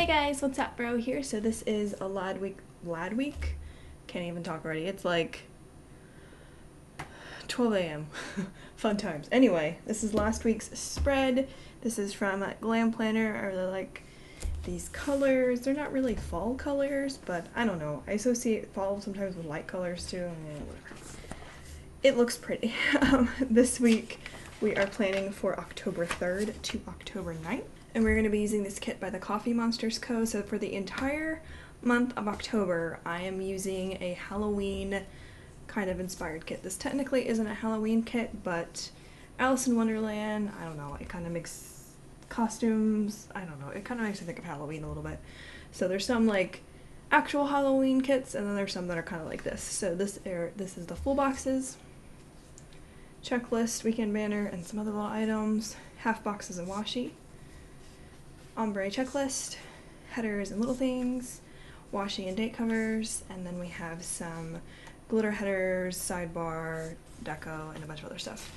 Hey guys, what's up, Vero? Here. So this is a lad week. Lad week. Can't even talk already. It's like 12 a.m. Fun times. Anyway, this is last week's spread. This is from Glam Planner. I really like these colors. They're not really fall colors, but I don't know. I associate fall sometimes with light colors too. It looks pretty. Um, this week we are planning for October 3rd to October 9th and we're going to be using this kit by the Coffee Monsterz Co. So for the entire month of October, I am using a Halloween kind of inspired kit. This technically isn't a Halloween kit, but Alice in Wonderland, I don't know, it kind of makes costumes, I don't know, it kind of makes me think of Halloween a little bit. So there's some like actual Halloween kits, and then there's some that are kind of like this. So this this is the full boxes, checklist, weekend banner, and some other little items, half boxes and washi ombre checklist, headers and little things, washi and date covers, and then we have some glitter headers, sidebar, deco, and a bunch of other stuff.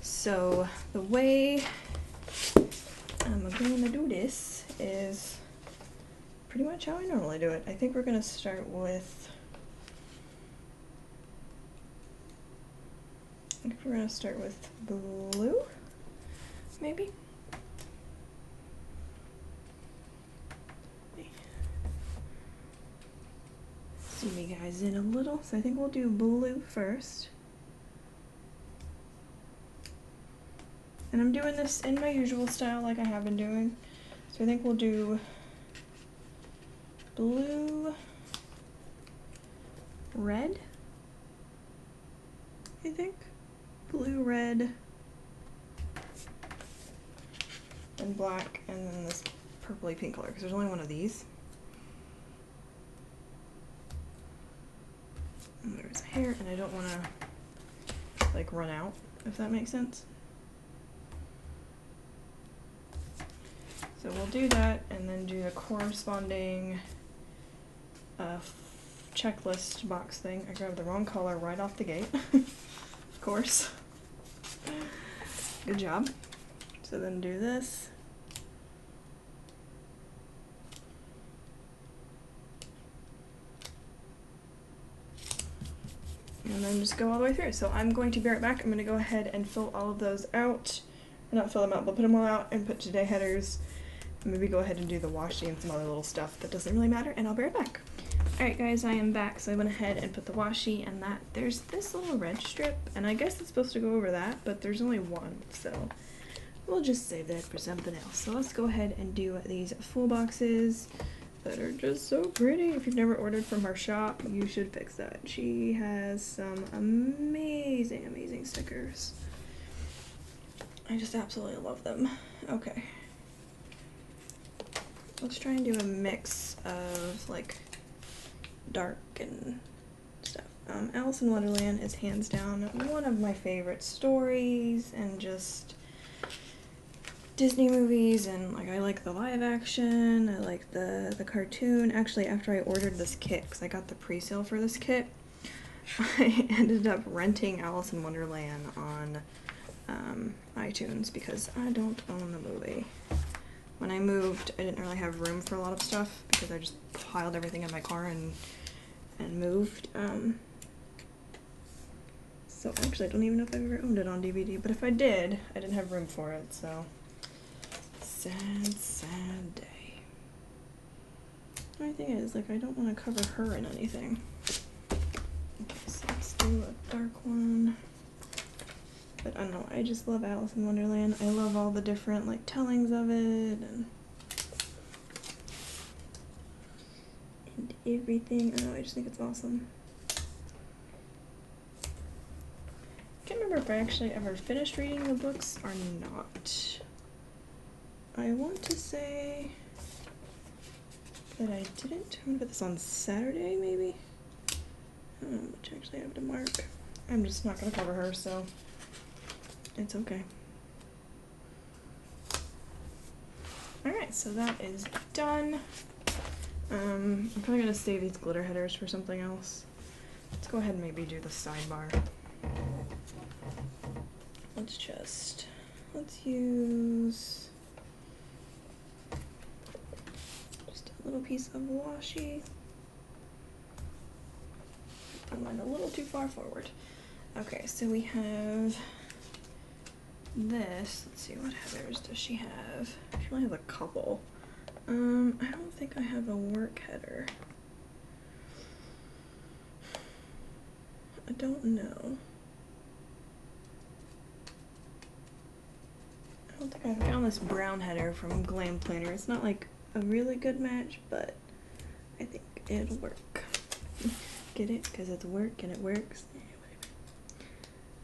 So the way I'm going to do this is pretty much how I normally do it. I think we're going to start with I think we're going to start with blue, maybe? Zoom you guys in a little. So I think we'll do blue first. And I'm doing this in my usual style like I have been doing. So I think we'll do blue, red, I think. Blue, red, and black, and then this purpley pink color, because there's only one of these. There's hair and I don't want to like run out, if that makes sense. So we'll do that and then do the corresponding uh, checklist box thing. I grabbed the wrong color right off the gate, of course. Good job. So then do this. And then just go all the way through. So I'm going to be right back. I'm going to go ahead and fill all of those out. Not fill them out, but put them all out and put today headers. Maybe go ahead and do the washi and some other little stuff that doesn't really matter, and I'll be right back. Alright guys, I am back, so I went ahead and put the washi and that. There's this little red strip, and I guess it's supposed to go over that, but there's only one, so we'll just save that for something else. So let's go ahead and do these full boxes that are just so pretty. If you've never ordered from her shop, you should fix that. She has some amazing, amazing stickers. I just absolutely love them. Okay. Let's try and do a mix of like dark and stuff. Um, Alice in Wonderland is hands down one of my favorite stories and just Disney movies and like I like the live action, I like the the cartoon. Actually, after I ordered this kit cuz I got the pre-sale for this kit, I ended up renting Alice in Wonderland on um, iTunes because I don't own the movie. When I moved, I didn't really have room for a lot of stuff because I just piled everything in my car and and moved. Um, so actually, I don't even know if I've ever owned it on DVD, but if I did, I didn't have room for it, so sad, sad day. My thing is, like, I don't want to cover her in anything. Okay, so let's do a dark one. But I don't know, I just love Alice in Wonderland. I love all the different, like, tellings of it and... And everything. I don't know, I just think it's awesome. I can't remember if I actually ever finished reading the books or not. I want to say that I didn't. I'm gonna put this on Saturday, maybe. Which actually I have to mark. I'm just not gonna cover her, so it's okay. Alright, so that is done. Um, I'm probably gonna save these glitter headers for something else. Let's go ahead and maybe do the sidebar. Let's just, let's use little piece of washi. Put mine a little too far forward. Okay, so we have this. Let's see, what headers does she have? She only has a couple. Um, I don't think I have a work header. I don't know. I don't think I found this brown header from Glam Planner. It's not like a really good match, but I think it'll work. Get it? Because it's work and it works.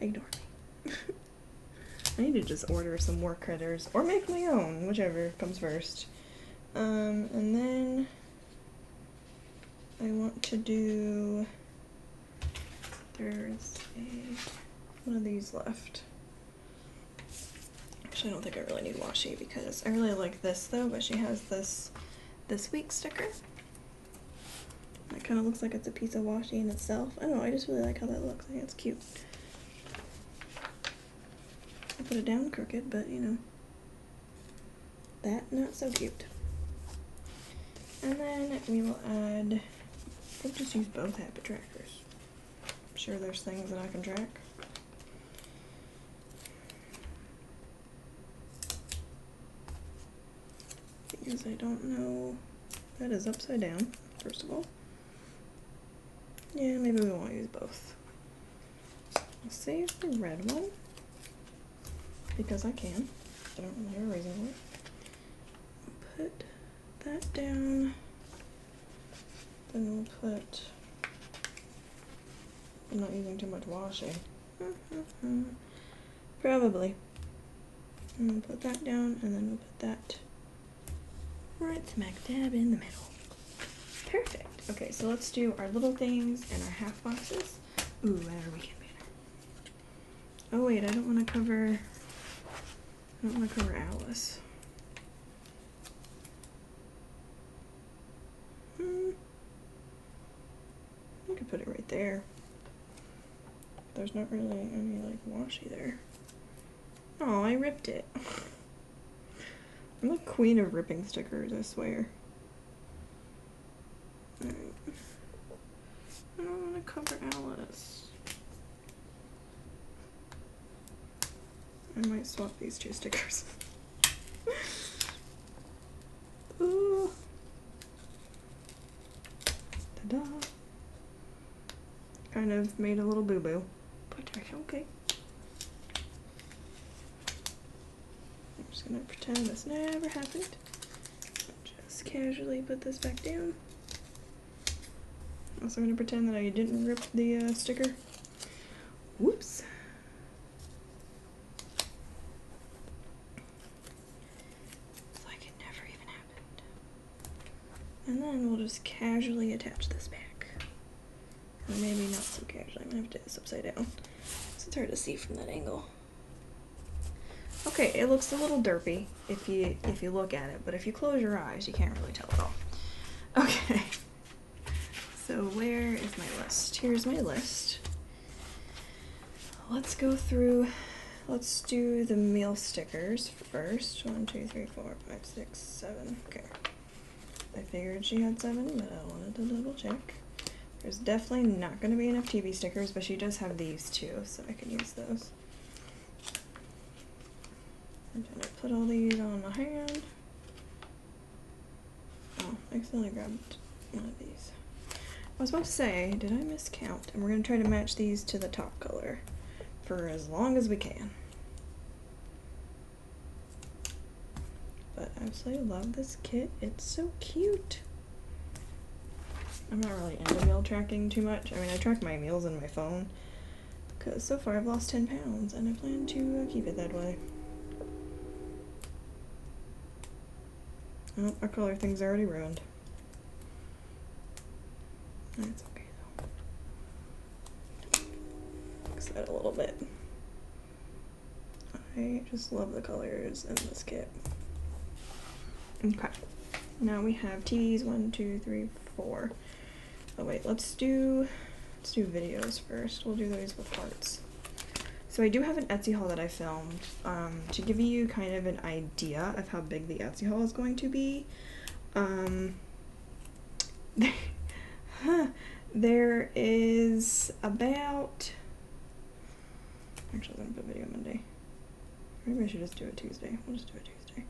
Ignore me. I need to just order some more critters or make my own, whichever comes first. Um, and then I want to do. There's one of these left. Actually, I don't think I really need washi because I really like this though. But she has this this week sticker. It kind of looks like it's a piece of washi in itself. I don't know. I just really like how that looks. I think it's cute. I put it down crooked, but you know, that not so cute. And then we will add, I'll just use both habit trackers. I'm sure there's things that I can track. I don't know, that is upside down, first of all. Yeah, maybe we won't use both. I'll save the red one because I can. I don't really have a reason for it. Put that down. Then we'll put. I'm not using too much washing. Probably. And we'll put that down, and then we'll put that right smack dab in the middle. Perfect. Okay, so let's do our little things and our half boxes. Ooh, and our weekend banner. Oh wait, I don't want to cover I don't want to cover Alice. Hmm. I could put it right there. There's not really any like washi there. Oh, I ripped it. I'm the queen of ripping stickers, I swear. I don't want to cover Alice. I might swap these two stickers. Ooh. Ta-da. Kind of made a little boo-boo, but okay. Gonna pretend this never happened. Just casually put this back down. Also gonna pretend that I didn't rip the uh, sticker. Whoops. It's like it never even happened. And then we'll just casually attach this back. Or maybe not so casually. I'm gonna have to do this upside down. It's hard to see from that angle. Okay, it looks a little derpy if you if you look at it, but if you close your eyes, you can't really tell at all. Okay. So where is my list? Here's my list. Let's go through let's do the meal stickers first. One, two, three, four, five, six, seven. Okay. I figured she had seven, but I wanted to double check. There's definitely not going to be enough TV stickers, but she does have these too, so I can use those. I'm gonna put all these on my hand. Oh, I accidentally grabbed one of these. I was about to say, did I miscount? And we're gonna try to match these to the top color for as long as we can. but I absolutely love this kit. It's so cute. I'm not really into meal tracking too much. I mean, I track my meals in my phone because so far I've lost 10 pounds and I plan to uh, keep it that way. Oh, our color thing's already ruined. That's okay though. Fix that a little bit. I just love the colors in this kit. Okay. Now we have TVs, one, two, three, four. Oh wait, let's do let's do videos first. We'll do those with hearts. So I do have an Etsy haul that I filmed um, to give you kind of an idea of how big the Etsy haul is going to be. Um, there is about. Actually, I'm gonna put video Monday. Maybe I should just do it Tuesday. We'll just do it Tuesday.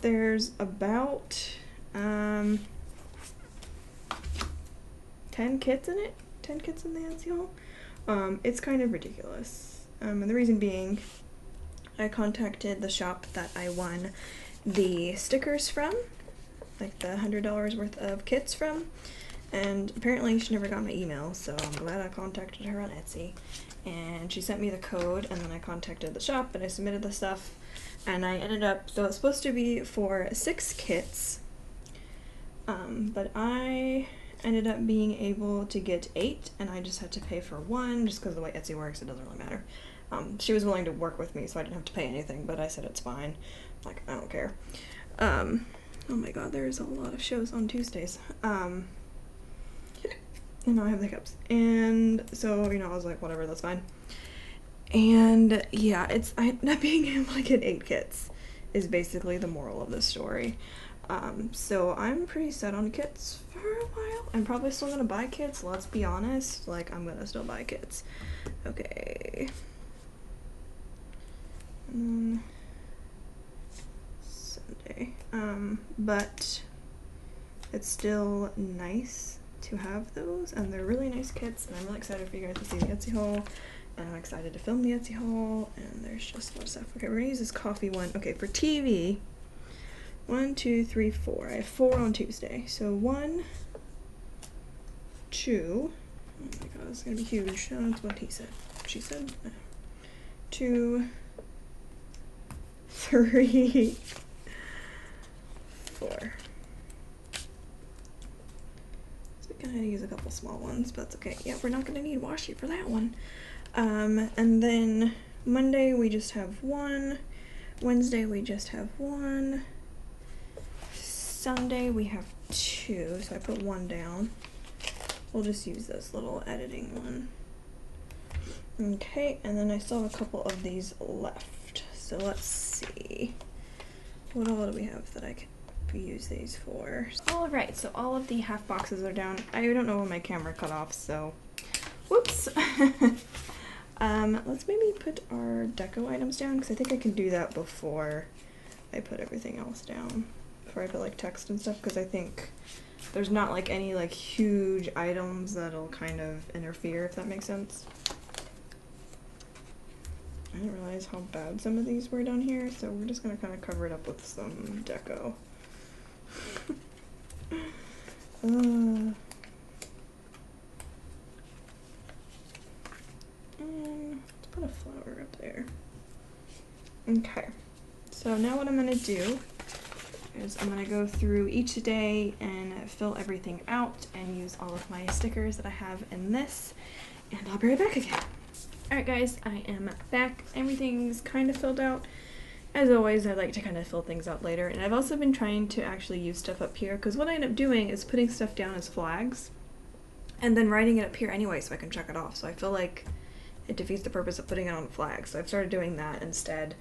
There's about um, 10 kits in it. 10 kits in the Etsy haul. Um, it's kind of ridiculous. Um, and the reason being, I contacted the shop that I won the stickers from, like the $100 worth of kits from, and apparently she never got my email, so I'm glad I contacted her on Etsy. And she sent me the code, and then I contacted the shop and I submitted the stuff, and I ended up, so it's supposed to be for six kits, um, but I ended up being able to get eight, and I just had to pay for one, just because the way Etsy works, it doesn't really matter. Um, she was willing to work with me, so I didn't have to pay anything, but I said it's fine. Like, I don't care. Um, oh my god, there's a lot of shows on Tuesdays. Um, and now I have the hiccups. And so, you know, I was like, whatever, that's fine. And yeah, it's, I being able to get eight kits, is basically the moral of this story. Um, so I'm pretty set on kits for a while. I'm probably still gonna buy kits, let's be honest. Like, I'm gonna still buy kits. Okay. Then Sunday. Um, but it's still nice to have those, and they're really nice kits, and I'm really excited for you guys to see the Etsy haul. And I'm excited to film the Etsy haul, and there's just a lot of stuff. Okay, we're gonna use this coffee one. Okay, for TV, one, two, three, four. I have four on Tuesday. So one, two. Oh my god, it's gonna be huge. No, that's what he said. She said. Two, three, four. So we're gonna use a couple small ones, but that's okay. Yeah, we're not gonna need washi for that one. Um, and then Monday we just have one. Wednesday we just have one. Sunday we have two, so I put one down. We'll just use this little editing one. Okay, and then I still have a couple of these left. So let's see. What all do we have that I can use these for? Alright, so all of the half boxes are down. I don't know where my camera cut off, so whoops. um, let's maybe put our deco items down, because I think I can do that before I put everything else down before I put like text and stuff because I think there's not like any like huge items that'll kind of interfere if that makes sense. I didn't realize how bad some of these were down here, so we're just gonna kind of cover it up with some deco. uh, let's put a flower up there. Okay, so now what I'm gonna do is I'm going to go through each day and fill everything out and use all of my stickers that I have in this and I'll be right back again. Alright guys, I am back. Everything's kind of filled out. As always, I like to kind of fill things out later and I've also been trying to actually use stuff up here because what I end up doing is putting stuff down as flags and then writing it up here anyway so I can check it off. So I feel like it defeats the purpose of putting it on a flag. So I've started doing that instead.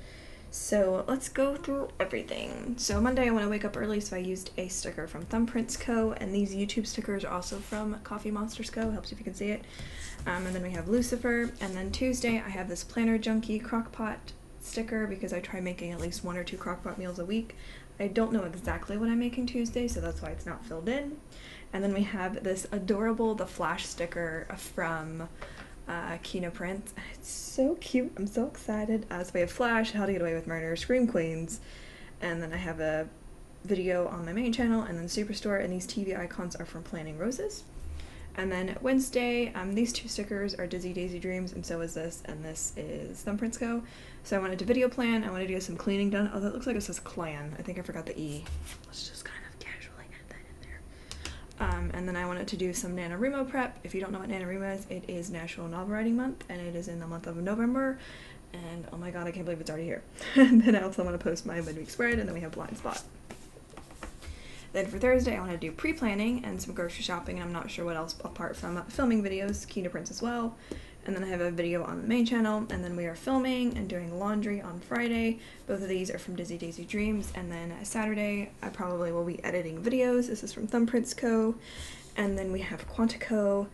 So let's go through everything. So Monday I want to wake up early, so I used a sticker from Thumbprints Co. And these YouTube stickers are also from Coffee Monsterz Co. Helps if you can see it. Um, and then we have Lucifer. And then Tuesday I have this Planner Junkie Crockpot sticker because I try making at least one or two crockpot meals a week. I don't know exactly what I'm making Tuesday, so that's why it's not filled in. And then we have this adorable The Flash sticker from uh, Keena Prints. It's so cute. I'm so excited. Uh, so we have Flash, How to Get Away with Murder, Scream Queens, and then I have a video on my main channel, and then Superstore, and these TV icons are from Planning Roses. And then Wednesday, um, these two stickers are Dizzy Daisy Dreams, and so is this, and this is Thumbprints Co. So I wanted to video plan, I wanted to get some cleaning done. Oh, that looks like it says clan. I think I forgot the E. Let's just kind of casually add that in there. Um, and then I wanted to do some NaNoWriMo prep. If you don't know what NaNoWriMo is, it is National Novel Writing Month, and it is in the month of November. And oh my god, I can't believe it's already here. and then I also want to post my midweek spread, and then we have Blindspot. Then for Thursday, I want to do pre-planning and some grocery shopping, and I'm not sure what else apart from filming videos, Keena Prints as well. And then I have a video on the main channel, and then we are filming and doing laundry on Friday. Both of these are from Dizzy Daisy Dreams, and then Saturday I probably will be editing videos. This is from Thumbprints Co. and then we have Quantico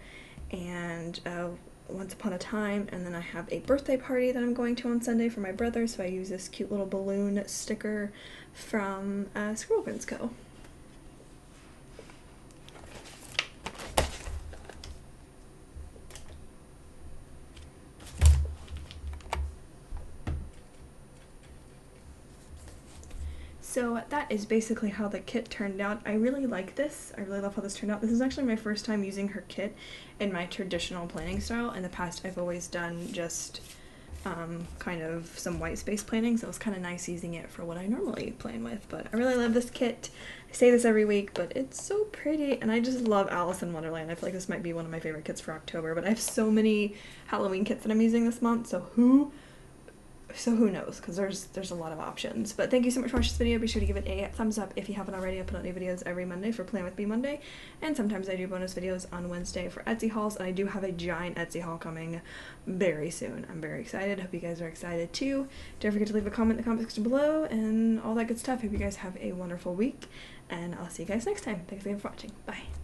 and uh, Once Upon a Time, and then I have a birthday party that I'm going to on Sunday for my brother, so I use this cute little balloon sticker from uh, Squirrel Prince Co. So that is basically how the kit turned out. I really like this. I really love how this turned out. This is actually my first time using her kit in my traditional planning style. In the past, I've always done just um, kind of some white space planning, so it was kind of nice using it for what I normally plan with. But I really love this kit. I say this every week, but it's so pretty, and I just love Alice in Wonderland. I feel like this might be one of my favorite kits for October, but I have so many Halloween kits that I'm using this month, so who so who knows? Because there's there's a lot of options. But thank you so much for watching this video. Be sure to give it a thumbs up if you haven't already. I put out new videos every monday for plan with me monday. And sometimes i do bonus videos on wednesday for etsy hauls. And i do have a giant etsy haul coming very soon. I'm very excited. Hope you guys are excited too. Don't forget to leave a comment in the comment section below and all that good stuff. Hope you guys have a wonderful week. And i'll see you guys next time. Thanks again for watching. Bye